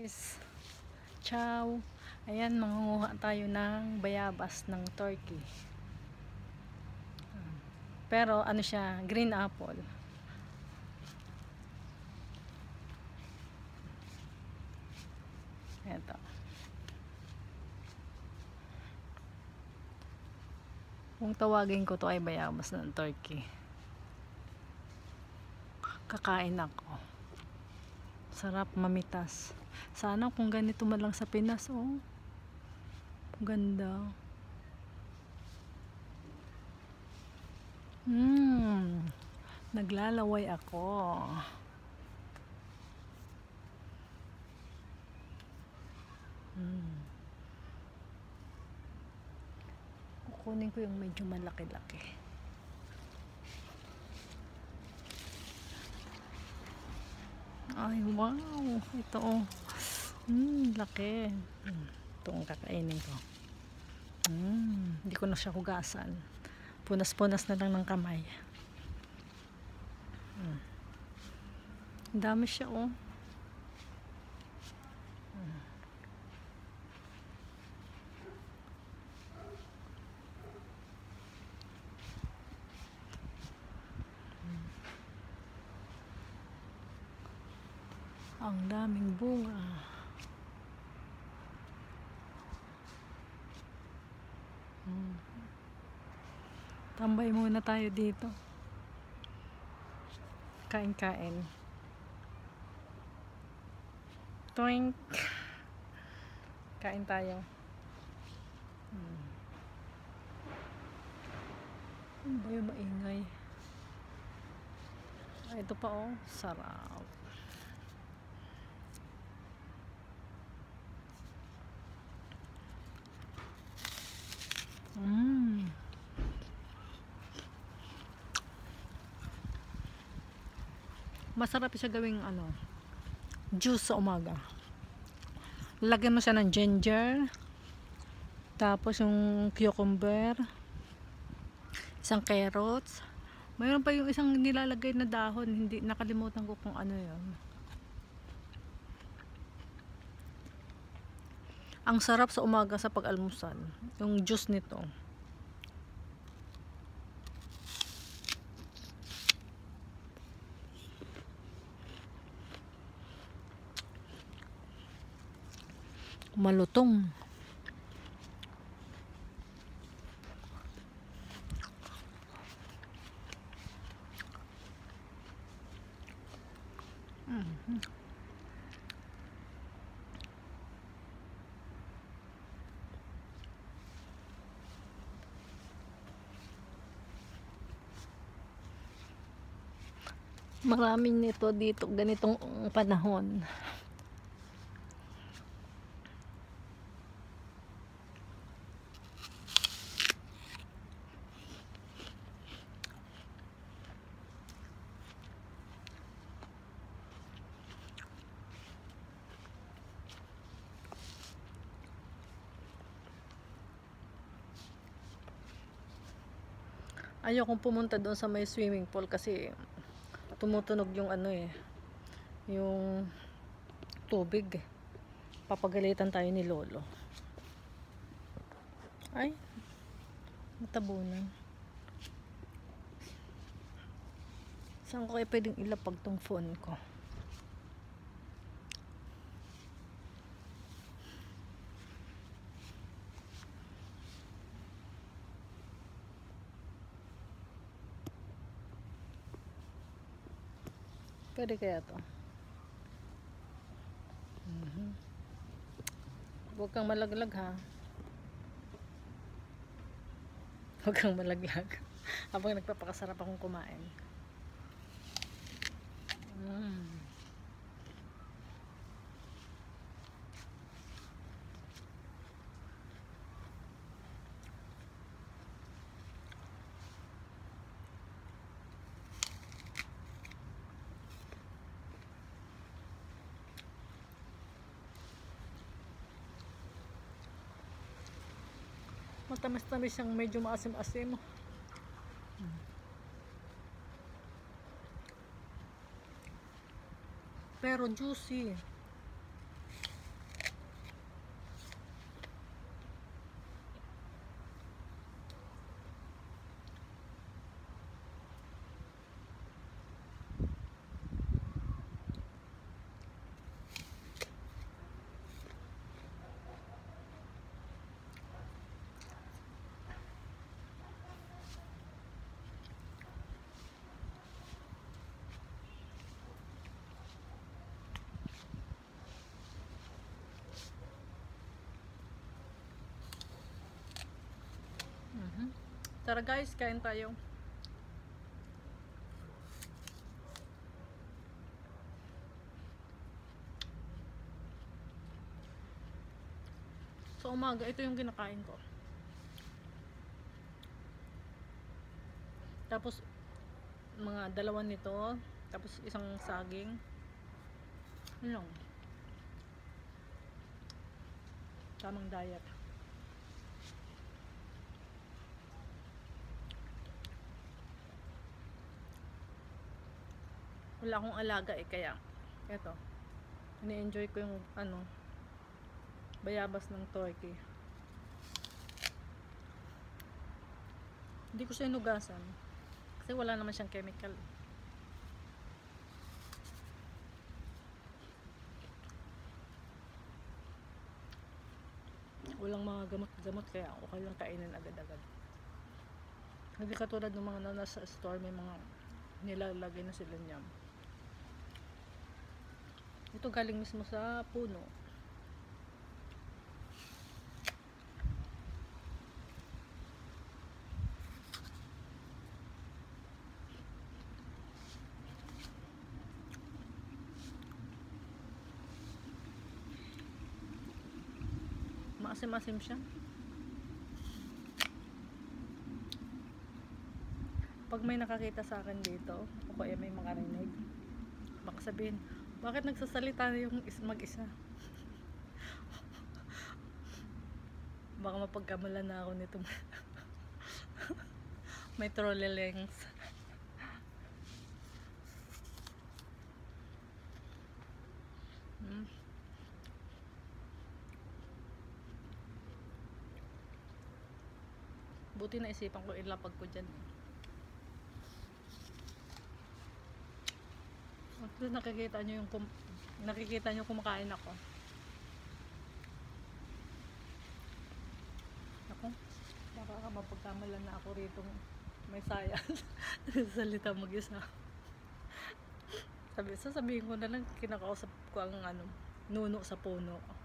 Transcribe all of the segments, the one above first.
guys. Ciao. Ayan, mangunguha tayo ng bayabas ng turkey. Pero ano siya, green apple. Ito. Kung tawagin ko to ay bayabas ng turkey. Kakain ako. Sarap mamitas. Sana kung ganito man lang sa Pinas, oh. Ganda. Hmm. Naglalaway ako. Hmm. Kukunin ko yung medyo malaki-laki. Ay, wow. Ito, oh. Hmm, laki. Ito ang kakainin ko. Hmm, hindi ko na siya hugasan. Punas-punas na lang ng kamay. Ang dami siya, oh. Hmm. Ang daming bunga. Hmm. Tambay muna tayo dito. Kain-kain. Toink. Kain tayo. Hmm. Ano ba maingay? Ah, ito pa oh. Sarap. Mm. Masarap siya gawing ano, juice sa umaga. Lagyan mo siya ng ginger, tapos yung cucumber, isang carrots. Mayroon pa yung isang nilalagay na dahon, hindi nakalimutan ko kung ano 'yon. Ang sarap sa umaga sa pag-almusal, yung juice nito. Malutong. Mhm. Maraming nito dito ganitong panahon. Ayokong pumunta doon sa may swimming pool kasi tumutunog yung ano eh yung tubig. Papagalitan tayo ni lolo. Ay natabunan saan ko kaya pwedeng ilapag tong phone ko Pwede kaya to? Mhm. Huwag kang malaglag ha. Huwag kang malaglag. Habang nagpapakasarap akong kumain. Mm. Matamis-tamis siyang medyo maasim-asim. Pero juicy. Tara guys, kain tayo. Sa umaga, ito yung kinakain ko. Tapos, mga dalawa nito. Tapos, isang saging. Lang. Tamang diet. Wala akong alaga eh, kaya eto. Ini-enjoy ko yung ano bayabas ng turkey. Hindi ko siya inugasan. Kasi wala naman siyang chemical. Walang mga gamot-gamot kaya okay lang kainin agad-agad. Hindi katulad ng mga na nasa store may mga nilalagay na sila niyan. Ito galing mismo sa puno. Maasim-asim siya. Pag may nakakita sa akin dito, o kaya may makarinig, baka sabihin, bakit nagsasalita na yung is- mag-isa? baka mapagkamalan na ako nito. may trolley lengths. Hmm. Buti na isipan ko ilapag ko dyan. At least nakikita nyo yung nakikita nyo kumakain ako. Ako, baka ka mapagkamalan na ako rito may sayang salita mag-isa. Sabi, sasabihin ko na lang kinakausap ko ang ano, nuno sa puno.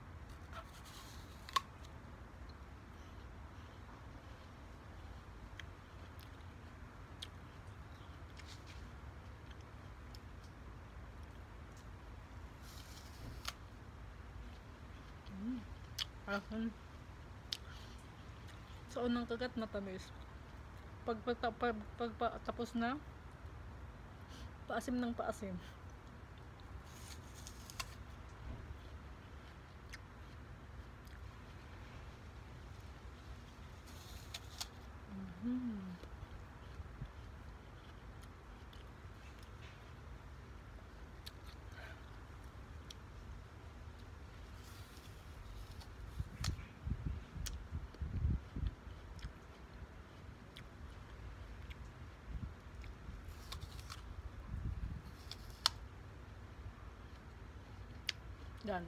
Asan? Sa unang kagat matamis. Pag, pag, pag, pag, pa- tapos na, paasim ng paasim. Yan.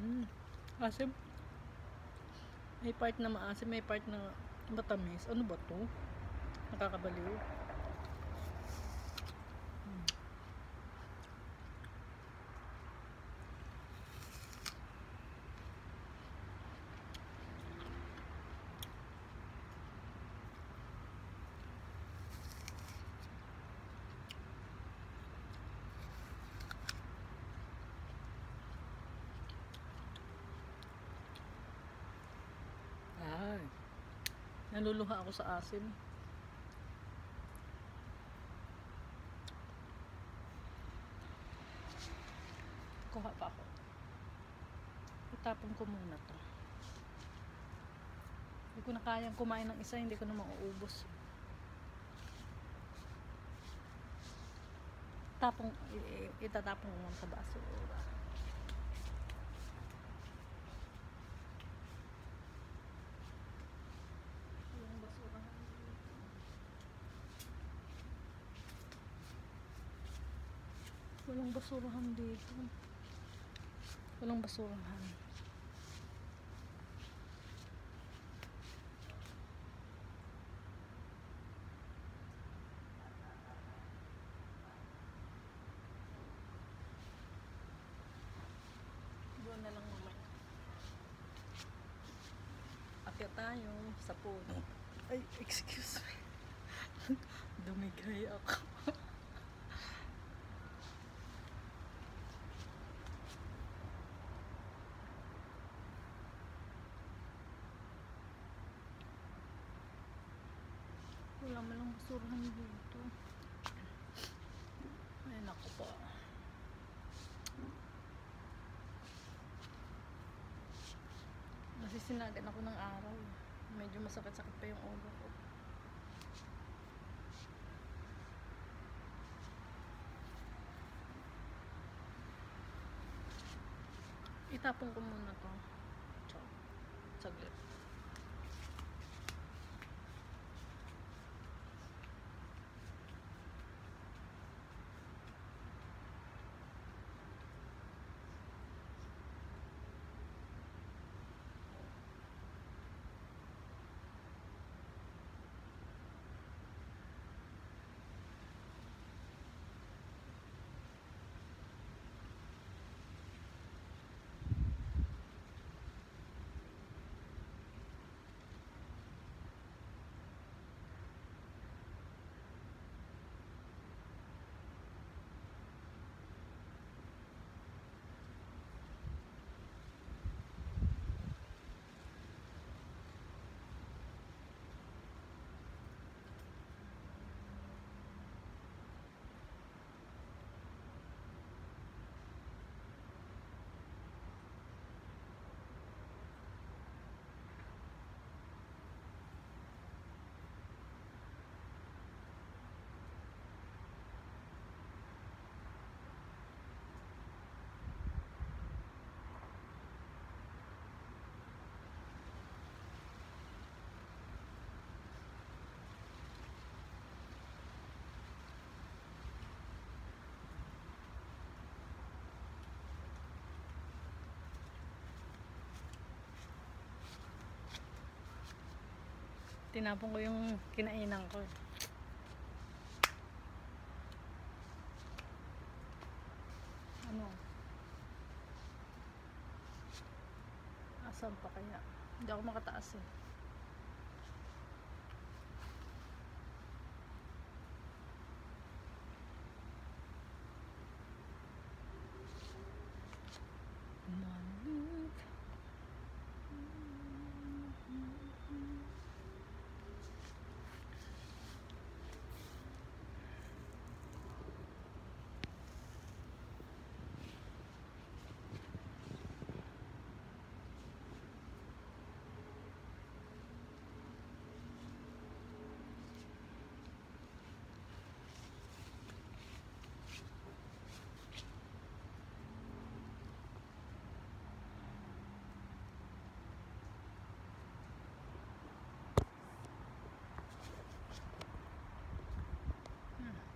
Mm. Asim. May part na maasim, may part na matamis. Ano ba to? Nakakabaliw. Naluluha ako sa asim. Kuha pa ako. Itapon ko muna to. Hindi ko na kayang kumain ng isa, hindi ko na mauubos. Tapong, i- i- itatapon ko muna sa basura. Walang basurahan dito. Walang basurahan. Doon na lang mamaya. Akyat tayo sa puno. Oh. Ay, excuse me. Dumigay ako. basurahan dito. Ay, naku po. Nasisinagan ako ng araw. Medyo masakit-sakit pa yung ulo ko. Itapon ko muna to. Saglit. Tinapon ko yung kinainan ko. Ano? Asan pa kaya? Hindi ako makataas eh.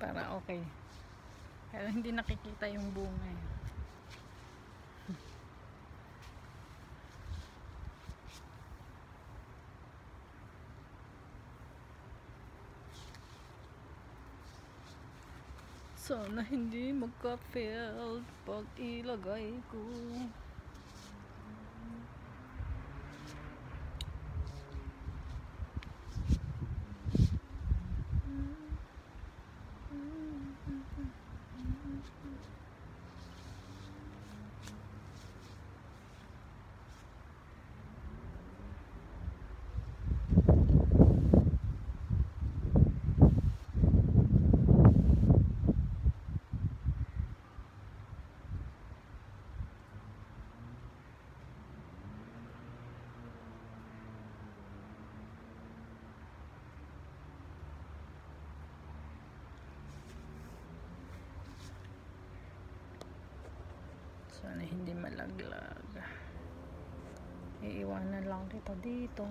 Para okay. Pero hindi nakikita yung bunga eh. Sana hindi magka-fail pag ilagay ko. Sana hindi malaglag. Iiwanan lang kita dito.